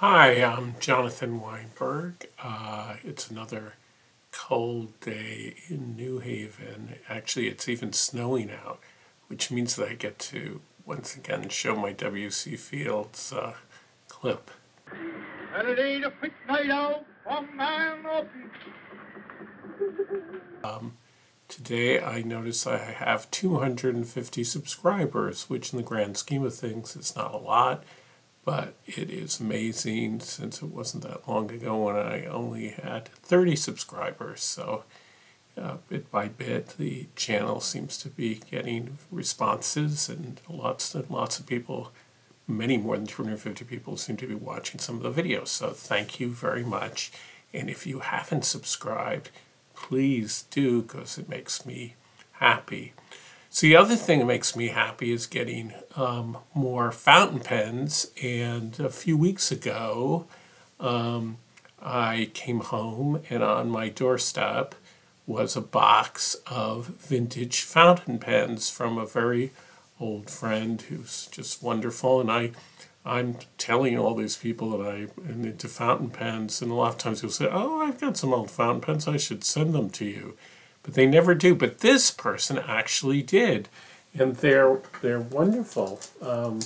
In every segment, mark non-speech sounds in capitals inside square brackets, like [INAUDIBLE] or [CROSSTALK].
Hi, I'm Jonathan Weinberg. Uh, it's another cold day in New Haven. Actually, it's even snowing out, which means that I get to once again show my W.C. Fields uh, clip. And it ain't a quick night out from um, Today I notice I have 250 subscribers, which in the grand scheme of things is not a lot but it is amazing since it wasn't that long ago when I only had 30 subscribers. So, uh, bit by bit, the channel seems to be getting responses, and lots and lots of people, many more than 250 people, seem to be watching some of the videos. So, thank you very much. And if you haven't subscribed, please do because it makes me happy. So the other thing that makes me happy is getting um, more fountain pens. And a few weeks ago, um, I came home and on my doorstep was a box of vintage fountain pens from a very old friend who's just wonderful. And I, I'm telling all these people that I am into fountain pens, and a lot of times people say, "Oh, I've got some old fountain pens. I should send them to you." But they never do. But this person actually did, and they're they're wonderful. Um,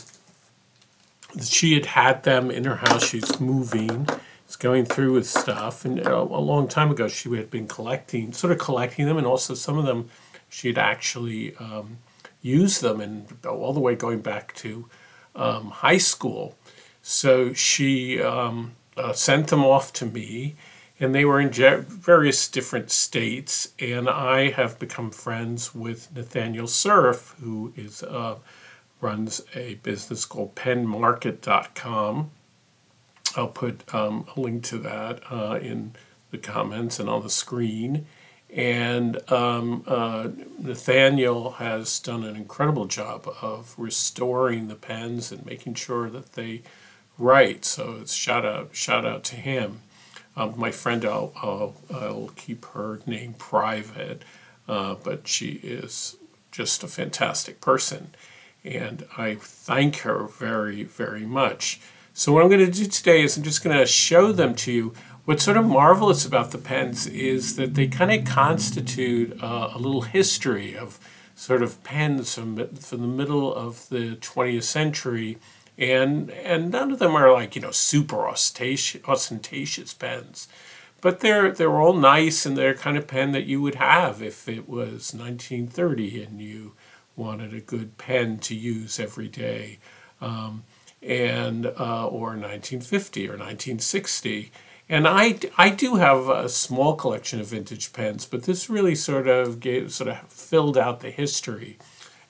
she had had them in her house. She's moving. It's going through with stuff, and a, a long time ago she had been collecting, sort of collecting them, and also some of them she had actually um, used them, and all the way going back to um, high school. So she um, uh, sent them off to me and they were in various different states. And I have become friends with Nathaniel Cerf, who is uh, runs a business called PenMarket.com. I'll put um, a link to that uh, in the comments and on the screen. And um, uh, Nathaniel has done an incredible job of restoring the pens and making sure that they write. So it's shout out, shout out to him. Um, my friend, I'll, I'll, I'll, keep her name private, uh, but she is just a fantastic person. And I thank her very, very much. So, what I'm going to do today is I'm just going to show them to you. What's sort of marvelous about the pens is that they kind of constitute uh, a little history of sort of pens from, from the middle of the 20th century and and none of them are like you know super ostentatious, ostentatious pens, but they're they're all nice and they're kind of pen that you would have if it was 1930 and you wanted a good pen to use every day, um, and uh, or 1950 or 1960. And I, I do have a small collection of vintage pens, but this really sort of gave, sort of filled out the history.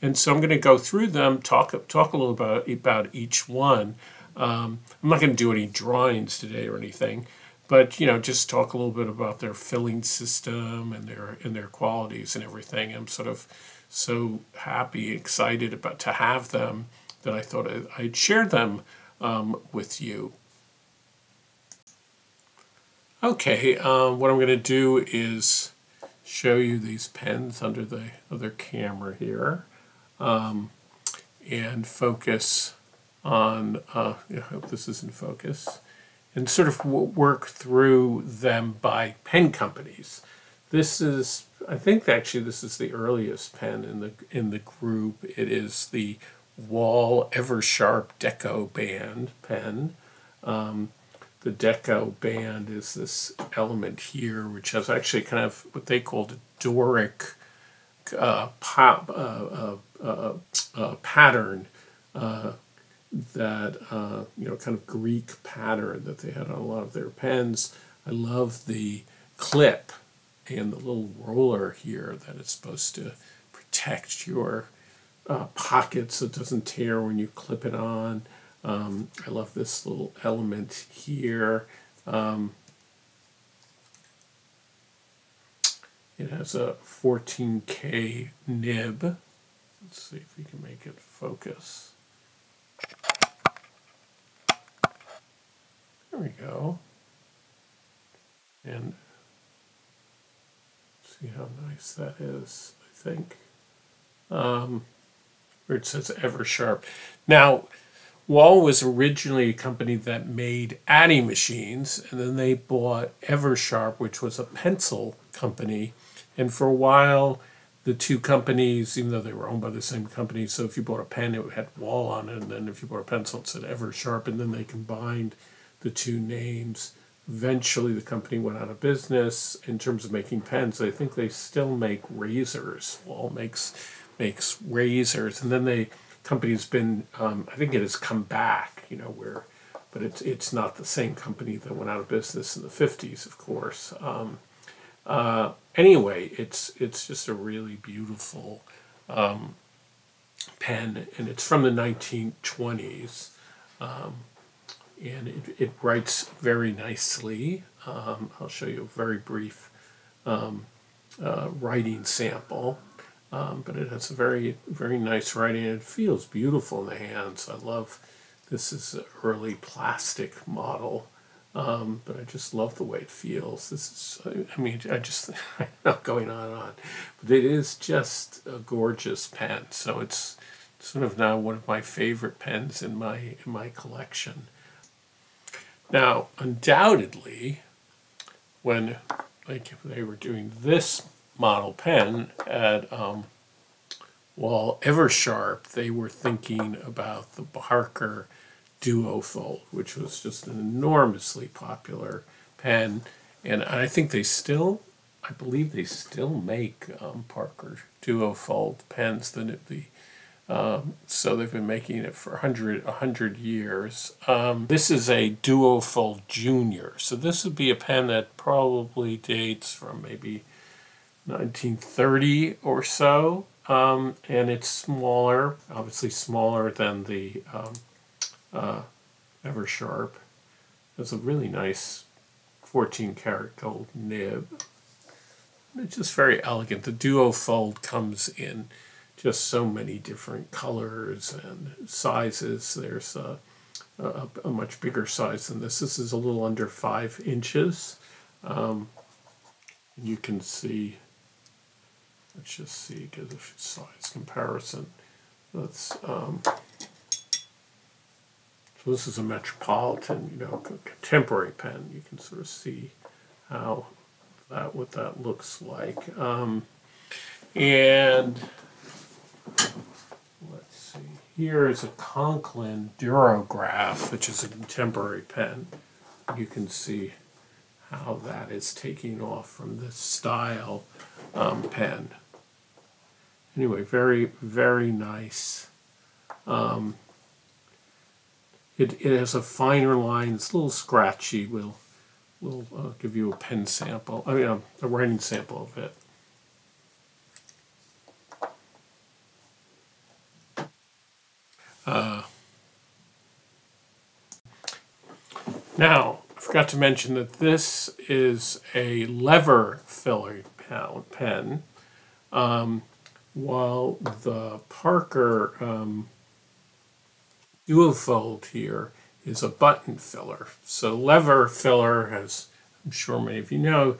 And so I'm going to go through them, talk talk a little about about each one. Um, I'm not going to do any drawings today or anything, but you know, just talk a little bit about their filling system and their and their qualities and everything. I'm sort of so happy, excited about to have them that I thought I'd share them um, with you. Okay, um, what I'm going to do is show you these pens under the other camera here um, and focus on, uh, I hope this is in focus, and sort of work through them by pen companies. This is, I think actually this is the earliest pen in the in the group. It is the Wahl Eversharp Deco Band pen. Um, the Deco band is this element here, which has actually kind of what they called a Doric uh, pop, uh, uh, pattern that you know kind of Greek pattern that they had on a lot of their pens. I love the clip and the little roller here that is supposed to protect your uh, pocket so it doesn't tear when you clip it on. Um, I love this little element here. Um, It has a 14K nib. Let's see if we can make it focus. There we go. And see how nice that is, I think. Um, where it says Eversharp. Now, Wahl was originally a company that made Addy machines, and then they bought Eversharp, which was a pencil company. And for a while, the two companies, even though they were owned by the same company, so if you bought a pen, it had Wahl on it, and then if you bought a pencil, it said Eversharp, and then they combined the two names. Eventually, the company went out of business in terms of making pens. I think they still make razors. Wahl makes makes razors, and then they company's been, um, I think it has come back, you know, where, but it's it's not the same company that went out of business in the fifties, of course. Um, uh, anyway, it's it's just a really beautiful um, pen, and it's from the nineteen twenties, um, and it, it writes very nicely. Um, I'll show you a very brief um, uh, writing sample. Um, but it has a very, very nice writing. It feels beautiful in the hands. I love this is an early plastic model, um, but I just love the way it feels. This is, I mean, I just, [LAUGHS] I'm not going on and on, but it is just a gorgeous pen. So it's sort of now one of my favorite pens in my in my collection. Now, undoubtedly, when like if they were doing this model pen at um, Wahl Eversharp, they were thinking about the Parker Duofold, which was just an enormously popular pen. And I think they still, I believe they still make um, Parker Duofold pens. The, the, um, so they've been making it for 100, 100 years. Um, this is a Duofold Junior. So this would be a pen that probably dates from maybe 1930 or so, um, and it's smaller, obviously smaller than the um, uh, Eversharp. It's a really nice 14 karat gold nib. It's just very elegant. The Duofold comes in just so many different colors and sizes. There's a, a, a much bigger size than this. This is a little under five inches. Um, you can see Let's just see, get a size comparison. Let's, um, so this is a Metropolitan, you know, contemporary pen. You can sort of see how that, what that looks like. Um, and let's see, here is a Conklin Durograph, which is a contemporary pen. You can see how that is taking off from this style um, pen anyway, very, very nice. Um, it, it has a finer line. It's a little scratchy. We'll, we'll uh, give you a pen sample, I mean, a, a writing sample of it. Uh, now, I forgot to mention that this is a lever filler pen. Um, while the Parker um, Duofold here is a button filler. So lever filler has, I'm sure many of you know,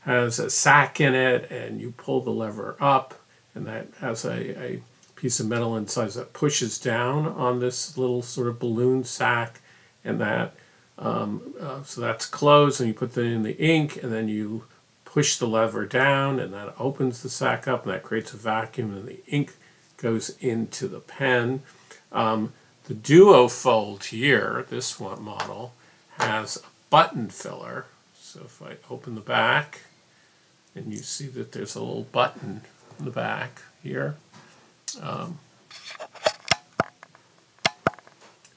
has a sack in it and you pull the lever up and that has a, a piece of metal inside that pushes down on this little sort of balloon sack and that um, uh, so that's closed and you put that in the ink and then you push the lever down and that opens the sack up and that creates a vacuum and the ink goes into the pen. Um, the Duofold here, this one model, has a button filler. So if I open the back and you see that there's a little button in the back here. Um,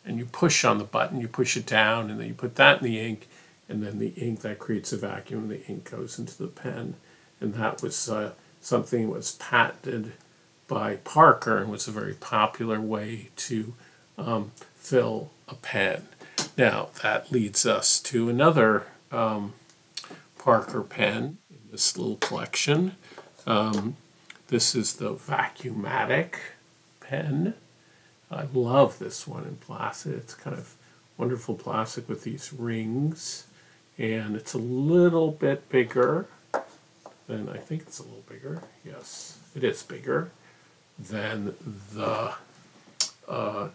and you push on the button, you push it down, and then you put that in the ink, and then the ink that creates a vacuum, the ink goes into the pen, and that was uh, something that was patented by Parker and was a very popular way to um, fill a pen. Now that leads us to another um, Parker pen in this little collection. Um, this is the Vacumatic pen. I love this one in plastic. It's kind of wonderful plastic with these rings and it's a little bit bigger than I think it's a little bigger. Yes, it is bigger than the uh,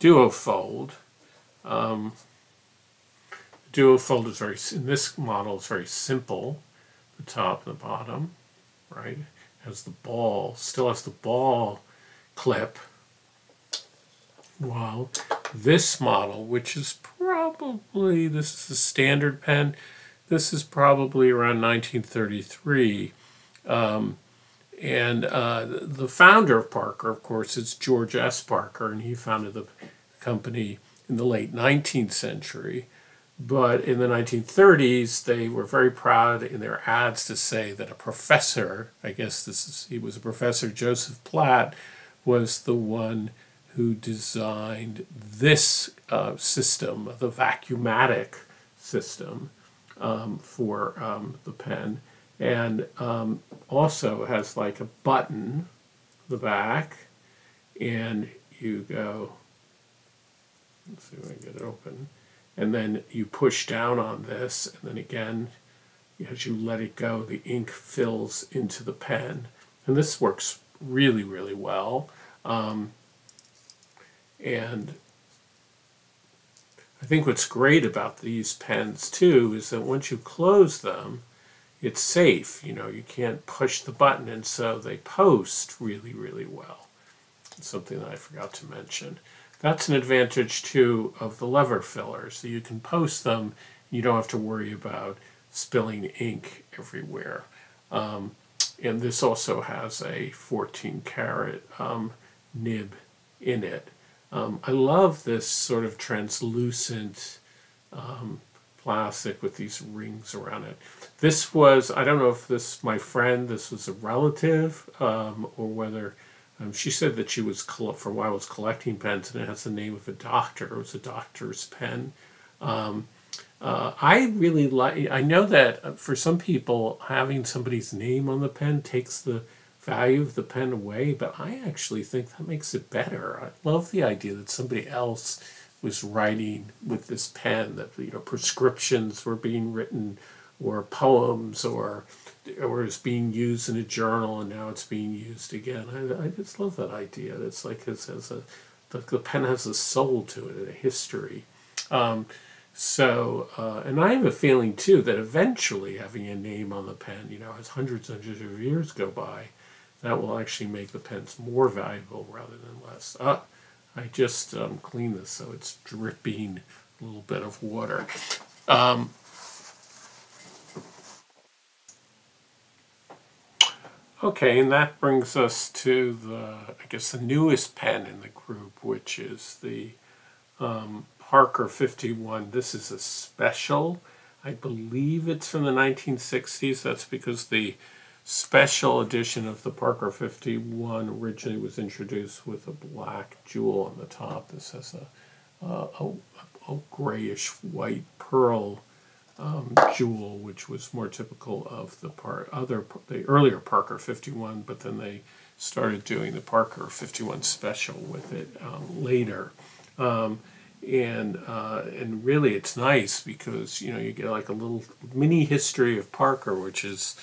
duofold. Um, duofold is very, in this model, it's very simple, the top and the bottom, right? Has the ball, still has the ball clip, while this model, which is probably, this is the standard pen, this is probably around 1933. Um, and uh, the founder of Parker, of course, is George S. Parker, and he founded the company in the late 19th century. But in the 1930s, they were very proud in their ads to say that a professor, I guess this is, he was a professor, Joseph Platt, was the one who designed this uh, system, the vacumatic system um, for um, the pen. And um, also has like a button, the back, and you go, let's see if I can get it open, and then you push down on this, and then again, as you let it go, the ink fills into the pen. And this works really, really well. Um, and I think what's great about these pens too is that once you close them, it's safe. You know, you can't push the button, and so they post really, really well. It's something that I forgot to mention. That's an advantage too of the lever fillers. So you can post them. You don't have to worry about spilling ink everywhere. Um, and this also has a 14 karat um, nib in it. Um, I love this sort of translucent um, plastic with these rings around it. This was, I don't know if this, my friend, this was a relative um, or whether, um, she said that she was, for a while, was collecting pens and it has the name of a doctor. It was a doctor's pen. Um, uh, I really like, I know that uh, for some people, having somebody's name on the pen takes the value of the pen away, but I actually think that makes it better. I love the idea that somebody else was writing with this pen, that you know prescriptions were being written, or poems, or or is being used in a journal, and now it's being used again. I, I just love that idea. It's like it has a the, the pen has a soul to it, a history. Um, so, uh, and I have a feeling too that eventually having a name on the pen, you know, as hundreds and hundreds of years go by, that will actually make the pens more valuable rather than less. Uh, I just um, cleaned this so it's dripping a little bit of water. Um, okay, and that brings us to the, I guess, the newest pen in the group, which is the um, Parker 51. This is a special. I believe it's from the 1960s. That's because the special edition of the Parker 51 originally was introduced with a black jewel on the top. This has a, uh, a, a, grayish white pearl um, jewel, which was more typical of the part other the earlier Parker 51, but then they started doing the Parker 51 special with it um, later. Um, and uh, and really it's nice because you know you get like a little mini history of Parker, which is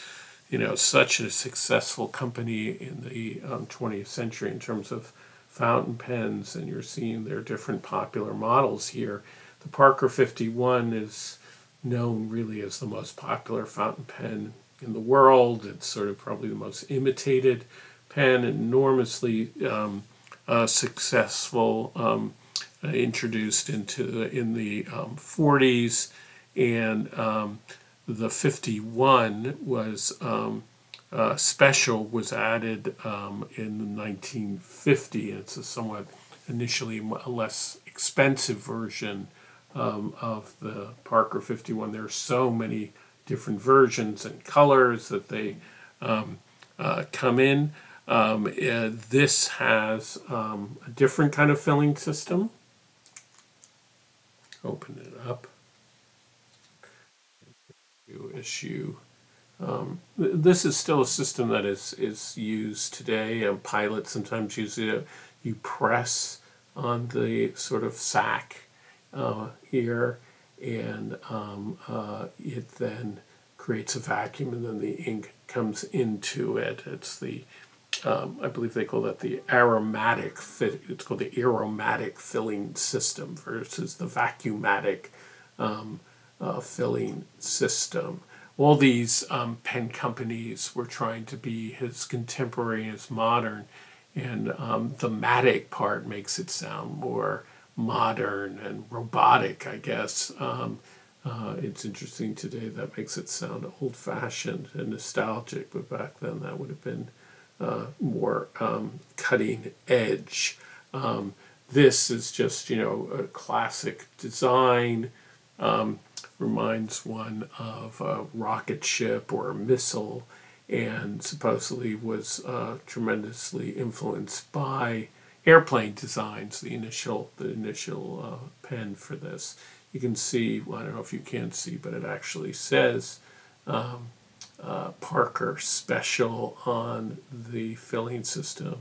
you know, such a successful company in the um, 20th century in terms of fountain pens, and you're seeing their different popular models here. The Parker 51 is known really as the most popular fountain pen in the world. It's sort of probably the most imitated pen, enormously um, uh, successful, um, uh, introduced into in the 40s, um, and um, the 51 was um, uh, special was added um, in 1950 it's a somewhat initially less expensive version um, of the Parker 51 there are so many different versions and colors that they um, uh, come in. Um, uh, this has um, a different kind of filling system. Open it up issue. Um, this is still a system that is, is used today. Um, pilots sometimes use it. You press on the sort of sac uh, here, and um, uh, it then creates a vacuum, and then the ink comes into it. It's the um, I believe they call that the aromatic, it's called the aromatic filling system versus the vacumatic um, uh, filling system. All these um, pen companies were trying to be as contemporary as modern, and um, the matic part makes it sound more modern and robotic, I guess. Um, uh, it's interesting today that makes it sound old fashioned and nostalgic, but back then that would have been uh, more um, cutting edge. Um, this is just, you know, a classic design. Um, reminds one of a rocket ship or a missile, and supposedly was uh, tremendously influenced by airplane designs. The initial, the initial uh, pen for this, you can see. Well, I don't know if you can see, but it actually says um, uh, Parker Special on the filling system,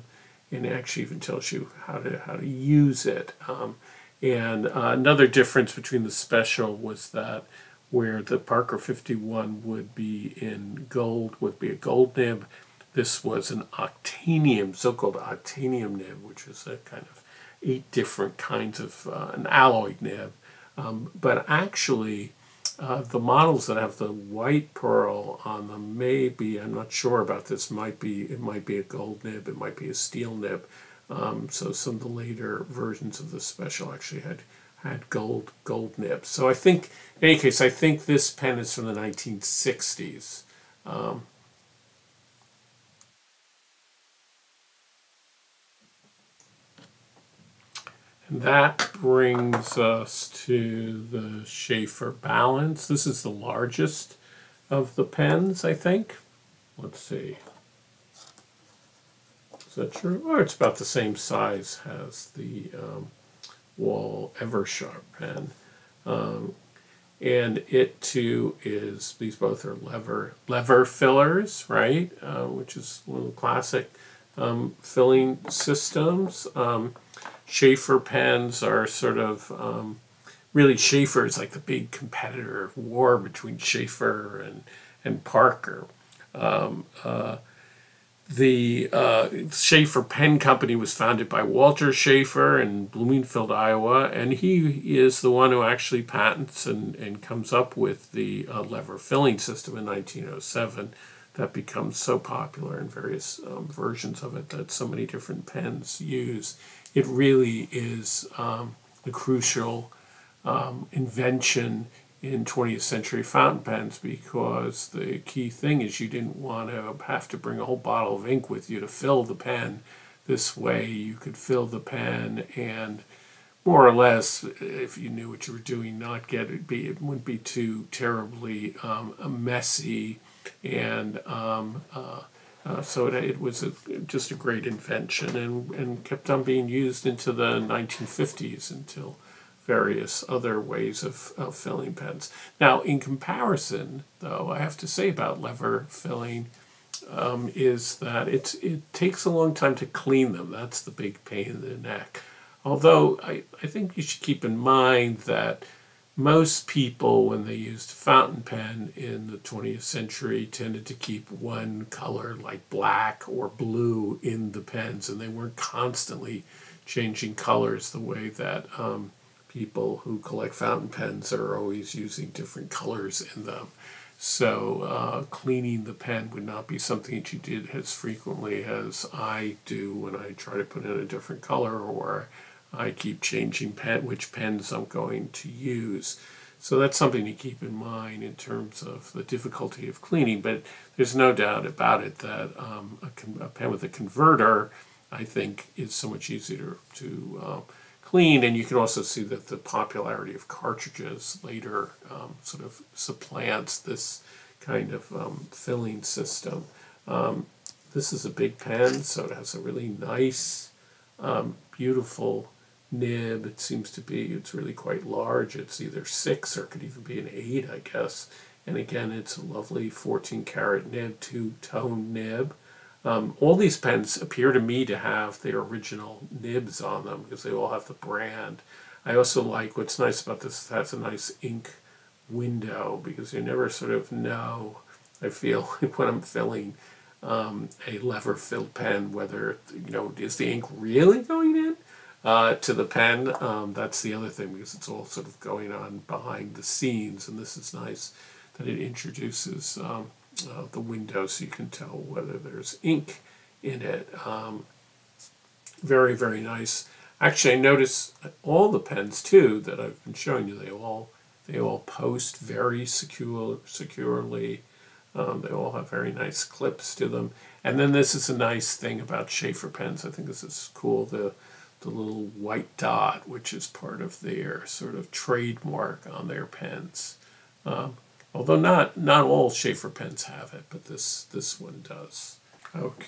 and actually even tells you how to how to use it. Um, and uh, another difference between the special was that where the Parker 51 would be in gold, would be a gold nib. This was an octanium, so-called octanium nib, which is a kind of eight different kinds of uh, an alloy nib. Um, but actually, uh, the models that have the white pearl on them may be, I'm not sure about this, might be, it might be a gold nib, it might be a steel nib. Um, so some of the later versions of the special actually had had gold gold nibs. So I think, in any case, I think this pen is from the 1960s. Um, And that brings us to the Sheaffer Balance. This is the largest of the pens, I think. Let's see. Is that true? Oh, it's about the same size as the um, Wahl Eversharp pen. Um, and it too is, these both are lever, lever fillers, right? Uh, which is one of the classic um, filling systems. Um, Sheaffer pens are sort of um, really Sheaffer is like the big competitor of war between Sheaffer and and Parker. Um, uh, the uh, Sheaffer Pen Company was founded by Walter Sheaffer in Bloomingfield, Iowa, and he is the one who actually patents and, and comes up with the uh, lever filling system in 1907 that becomes so popular in various um, versions of it that so many different pens use. It really is um, the crucial um, invention in 20th century fountain pens because the key thing is you didn't want to have to bring a whole bottle of ink with you to fill the pen. This way you could fill the pen and more or less, if you knew what you were doing, not get it be it wouldn't be too terribly um, messy and um, uh, uh, so it, it was a, just a great invention and, and kept on being used into the 1950s until various other ways of, of filling pens. Now, in comparison, though, I have to say about lever filling um, is that it's, it takes a long time to clean them. That's the big pain in the neck. Although I, I think you should keep in mind that most people, when they used fountain pen in the 20th century, tended to keep one color like black or blue in the pens, and they weren't constantly changing colors the way that um, people who collect fountain pens are always using different colors in them. So uh, cleaning the pen would not be something that you did as frequently as I do when I try to put in a different color or I keep changing pen, which pens I'm going to use. So that's something to keep in mind in terms of the difficulty of cleaning. But there's no doubt about it that um, a, a, pen with a converter, I think, is so much easier to uh, clean. And you can also see that the popularity of cartridges later um, sort of supplants this kind of um, filling system. Um, this is a big pen, so it has a really nice, um, beautiful nib. It seems to be, it's really quite large. It's either six or could even be an eight, I guess. And again, it's a lovely 14 karat nib, two tone nib. Um, all these pens appear to me to have their original nibs on them because they all have the brand. I also like what's nice about this, it has a nice ink window because you never sort of know, I feel, [LAUGHS] when I'm filling um, a lever filled pen, whether, you know, is the ink really going in uh, to the pen? Um, that's the other thing because it's all sort of going on behind the scenes, and this is nice that it introduces um, uh, the window so you can tell whether there's ink in it. Um, very, very nice. Actually, I notice all the pens too that I've been showing you, they all they all post very secure, securely. Um, they all have very nice clips to them. And then this is a nice thing about Sheaffer pens. I think this is cool. The the little white dot, which is part of their sort of trademark on their pens. Um, although not not all Sheaffer pens have it, but this this one does. Okay,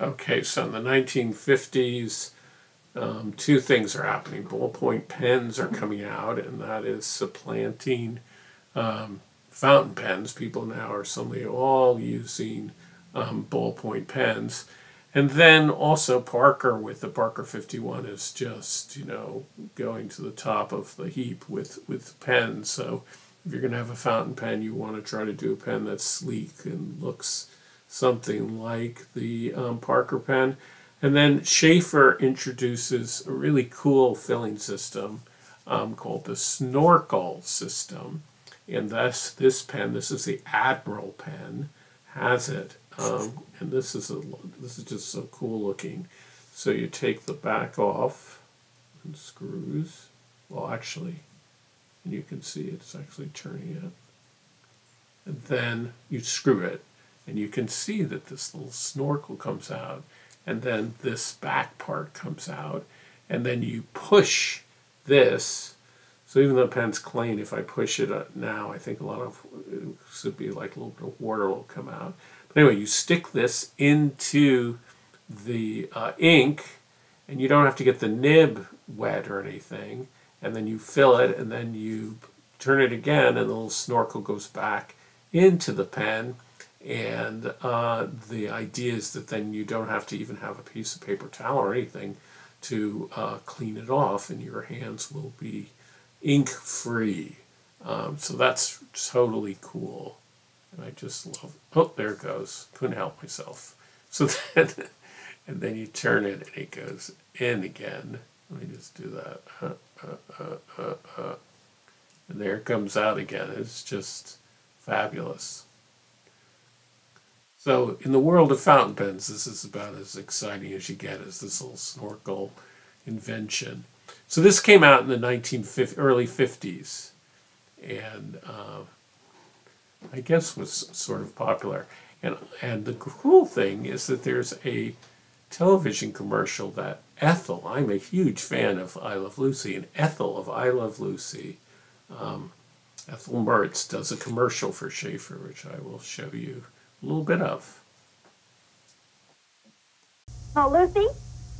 okay. So in the 1950s, um, two things are happening. Ballpoint pens are coming out, and that is supplanting um, fountain pens. People now are suddenly all using um, ballpoint pens. And then also Parker with the Parker 51 is just, you know, going to the top of the heap with, with pens. So if you're going to have a fountain pen, you want to try to do a pen that's sleek and looks something like the um, Parker pen. And then Sheaffer introduces a really cool filling system um, called the Snorkel system. And thus, this pen, this is the Admiral pen, has it. Um, and this is a this is just so cool looking. So you take the back off and screws. Well, actually, you can see it's actually turning it. And then you screw it, and you can see that this little snorkel comes out and then this back part comes out, and then you push this. So even though the pen's clean, if I push it now, I think a lot of it should be like a little bit of water will come out. But anyway, you stick this into the uh, ink, and you don't have to get the nib wet or anything. And then you fill it, and then you turn it again, and the little snorkel goes back into the pen and uh, the idea is that then you don't have to even have a piece of paper towel or anything to uh, clean it off, and your hands will be ink free. Um, so that's totally cool. And I just love, oh, there it goes. Couldn't help myself. So [LAUGHS] then, and then you turn it and it goes in again. Let me just do that. Uh, uh, uh, and there it comes out again. It's just fabulous. So in the world of fountain pens, this is about as exciting as you get as this little snorkel invention. So this came out in the 1950, early 50s and uh, I guess was sort of popular. And, and the cool thing is that there's a television commercial that Ethel, I'm a huge fan of I Love Lucy, and Ethel of I Love Lucy, um, Ethel Mertz does a commercial for Sheaffer, which I will show you a little bit of. Oh, Lucy,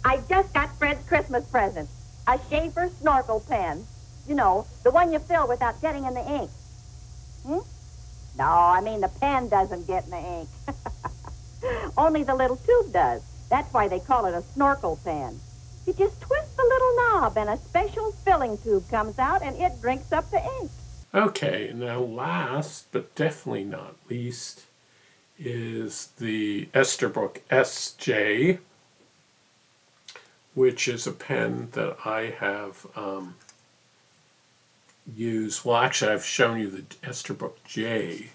I just got Fred's Christmas present. A Sheaffer snorkel pen. You know, the one you fill without getting in the ink. Hmm? No, I mean the pen doesn't get in the ink. [LAUGHS] Only the little tube does. That's why they call it a snorkel pen. You just twist the little knob and a special filling tube comes out and it drinks up the ink. Okay, now last but definitely not least, is the Esterbrook SJ, which is a pen that I have um, used. Well, actually, I've shown you the Esterbrook J.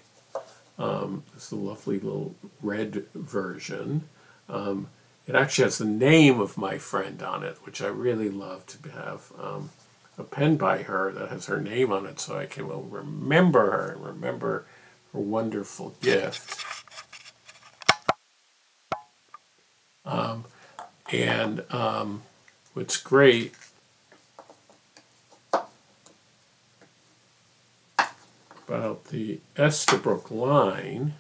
Um, it's a lovely little red version. Um, it actually has the name of my friend on it, which I really love to have um, a pen by her that has her name on it so I can well remember her and remember her wonderful gift. Um, and um, what's great about the Esterbrook line,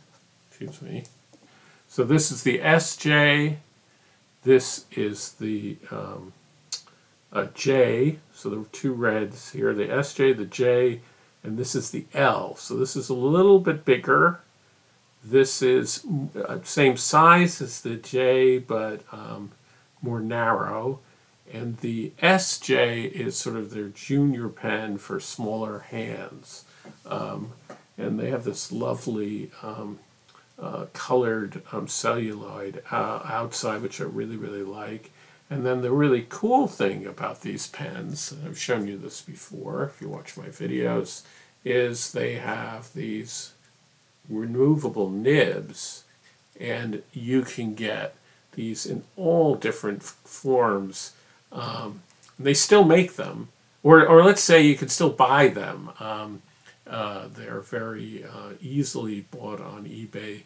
excuse me, so this is the SJ, this is the um, J, so there are two reds here, the SJ, the J, and this is the L. So this is a little bit bigger this is uh, same size as the J, but um, more narrow. And the SJ is sort of their junior pen for smaller hands. Um, and they have this lovely um, uh, colored um, celluloid uh, outside, which I really, really like. And then the really cool thing about these pens, and I've shown you this before if you watch my videos, is they have these removable nibs and you can get these in all different forms. Um, they still make them, or, or let's say you can still buy them. Um, uh, they're very uh, easily bought on eBay,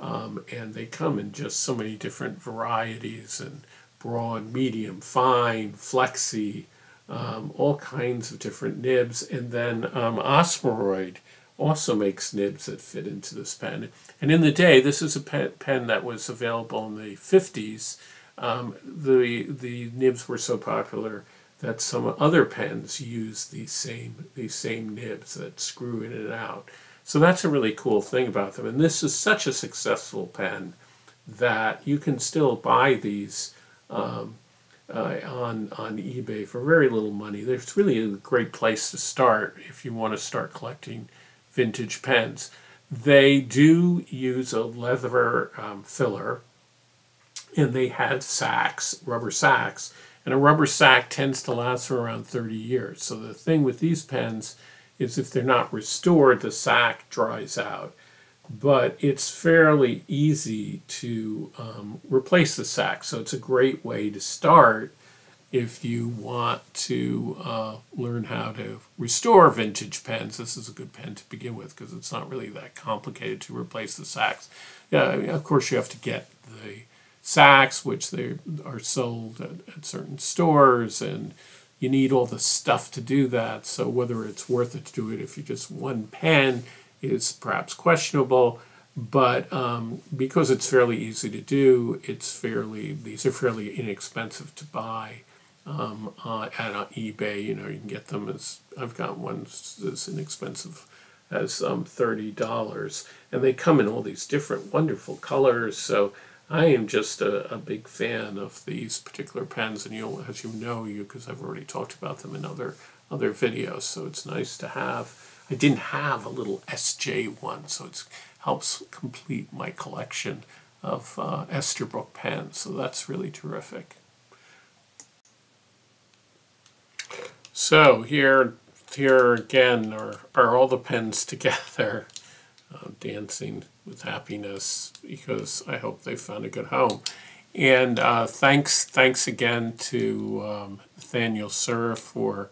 um, and they come in just so many different varieties and broad, medium, fine, flexi, um, all kinds of different nibs. And then um, Osmiroid also makes nibs that fit into this pen. And in the day, this is a pen that was available in the 50s. Um, the, the nibs were so popular that some other pens use these same, these same nibs that screw in and out. So that's a really cool thing about them. And this is such a successful pen that you can still buy these um, uh, on, on eBay for very little money. It's really a great place to start if you want to start collecting vintage pens. They do use a lever um, filler and they had sacks, rubber sacks, and a rubber sack tends to last for around 30 years. So the thing with these pens is if they're not restored, the sack dries out. But it's fairly easy to um, replace the sack. So it's a great way to start if you want to uh, learn how to restore vintage pens. This is a good pen to begin with because it's not really that complicated to replace the sacks. Yeah, of course you have to get the sacks, which they are sold at, at, certain stores, and you need all the stuff to do that. So whether it's worth it to do it if you just one pen is perhaps questionable. But um, because it's fairly easy to do, it's fairly these are fairly inexpensive to buy um, uh, at uh, eBay. You know, you can get them as I've got ones as inexpensive as um, thirty dollars, and they come in all these different wonderful colors. So I am just a, a big fan of these particular pens, and you, as you know, you because I've already talked about them in other other videos. So it's nice to have. I didn't have a little SJ one, so it helps complete my collection of uh, Esterbrook pens. So that's really terrific. So here, here again are, are all the pens [LAUGHS] together uh, dancing with happiness because I hope they found a good home. And uh, thanks, thanks again to um, Nathaniel Cerf for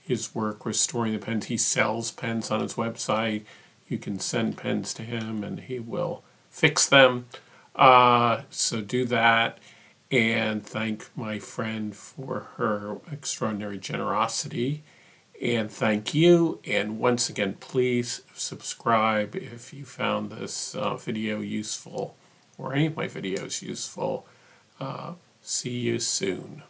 his work restoring the pens. He sells pens on his website. You can send pens to him and he will fix them. Uh, so do that and thank my friend for her extraordinary generosity and thank you. And once again, please subscribe if you found this uh, video useful or any of my videos useful. Uh, see you soon.